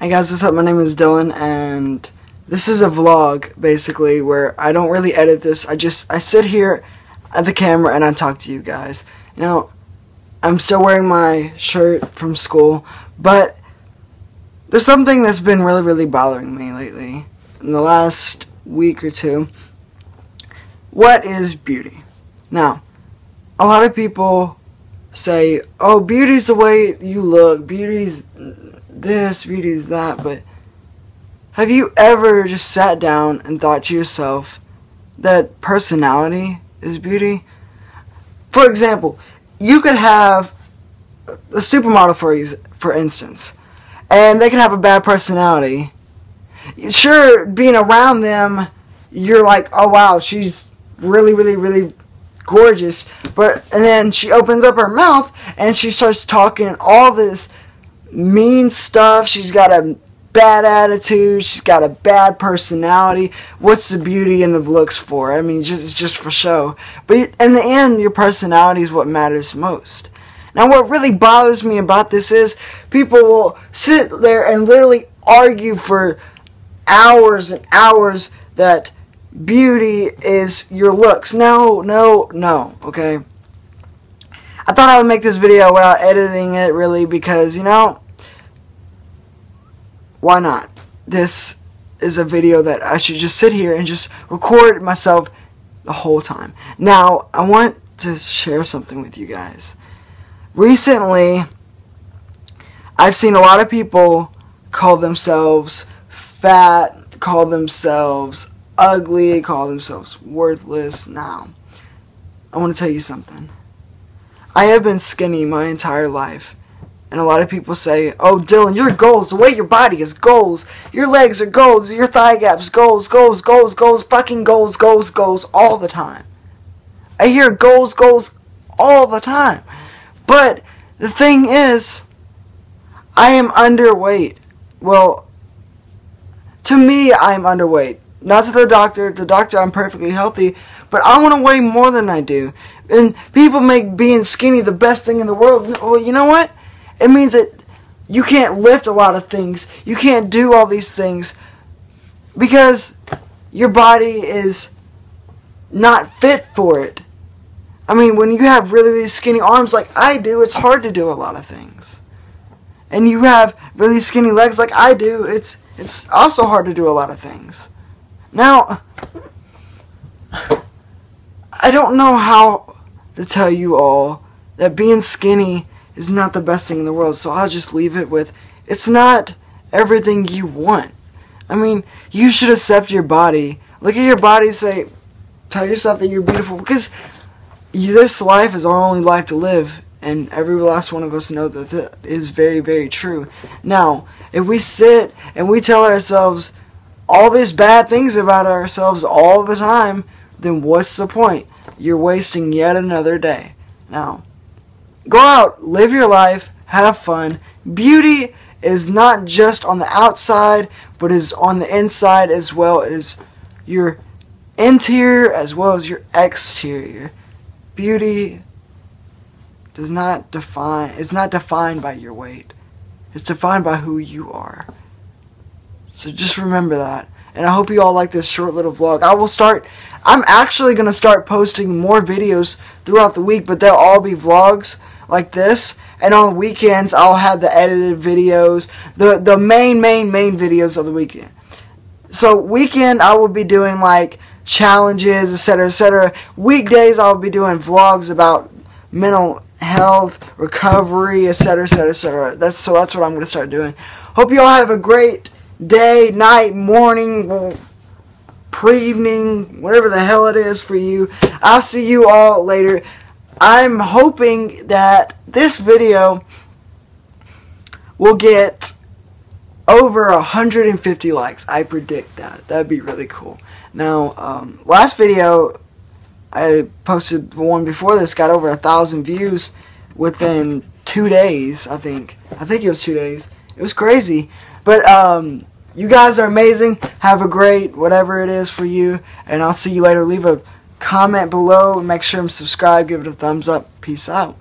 Hi guys, what's up? My name is Dylan and this is a vlog basically where I don't really edit this. I just I sit here at the camera and I talk to you guys. Now, I'm still wearing my shirt from school, but there's something that's been really really bothering me lately in the last week or two. What is beauty? Now, a lot of people say, "Oh, beauty's the way you look. Beauty's this, beauty's that." But have you ever just sat down and thought to yourself that personality is beauty? For example, you could have a supermodel for for instance, and they can have a bad personality. Sure, being around them, you're like, "Oh wow, she's really, really, really gorgeous. But and then she opens up her mouth and she starts talking all this mean stuff. She's got a bad attitude. She's got a bad personality. What's the beauty in the looks for? I mean, just it's just for show. But in the end, your personality is what matters most. Now, what really bothers me about this is people will sit there and literally argue for hours and hours that beauty is your looks. No, no, no, okay? I thought I would make this video without editing it, really, because, you know, why not? This is a video that I should just sit here and just record myself the whole time. Now, I want to share something with you guys. Recently, I've seen a lot of people call themselves fat, call themselves ugly, call themselves worthless. Now, I want to tell you something. I have been skinny my entire life. And a lot of people say, oh, Dylan, your goals, the way your body is goals. Your legs are goals, your thigh gaps, goals, goals, goals, goals, fucking goals, goals, goals, all the time. I hear goals, goals all the time. But the thing is, I am underweight. Well, to me, I am underweight. Not to the doctor. The doctor, I'm perfectly healthy. But I want to weigh more than I do. And people make being skinny the best thing in the world. Well, you know what? It means that you can't lift a lot of things. You can't do all these things because your body is not fit for it. I mean, when you have really, really skinny arms like I do, it's hard to do a lot of things. And you have really skinny legs like I do, it's it's also hard to do a lot of things. Now, I don't know how to tell you all that being skinny is not the best thing in the world, so I'll just leave it with it's not everything you want. I mean, you should accept your body. Look at your body say, tell yourself that you're beautiful because you, this life is our only life to live, and every last one of us know that that is very, very true. Now, if we sit and we tell ourselves, all these bad things about ourselves all the time, then what's the point? You're wasting yet another day. Now, go out, live your life, have fun. Beauty is not just on the outside, but is on the inside as well. It is your interior as well as your exterior. Beauty does not define it's not defined by your weight. It's defined by who you are. So just remember that. And I hope you all like this short little vlog. I will start, I'm actually going to start posting more videos throughout the week, but they'll all be vlogs like this. And on weekends, I'll have the edited videos, the, the main, main, main videos of the weekend. So weekend, I will be doing like challenges, etc., etc. Weekdays, I'll be doing vlogs about mental health, recovery, etc., etc., etc. That's so that's what I'm going to start doing. Hope you all have a great day, night, morning, pre-evening, whatever the hell it is for you. I'll see you all later. I'm hoping that this video will get over 150 likes. I predict that. That'd be really cool. Now, um, last video I posted the one before this got over a thousand views within two days. I think. I think it was two days. It was crazy. But um, you guys are amazing. Have a great whatever it is for you. And I'll see you later. Leave a comment below. Make sure and subscribe. Give it a thumbs up. Peace out.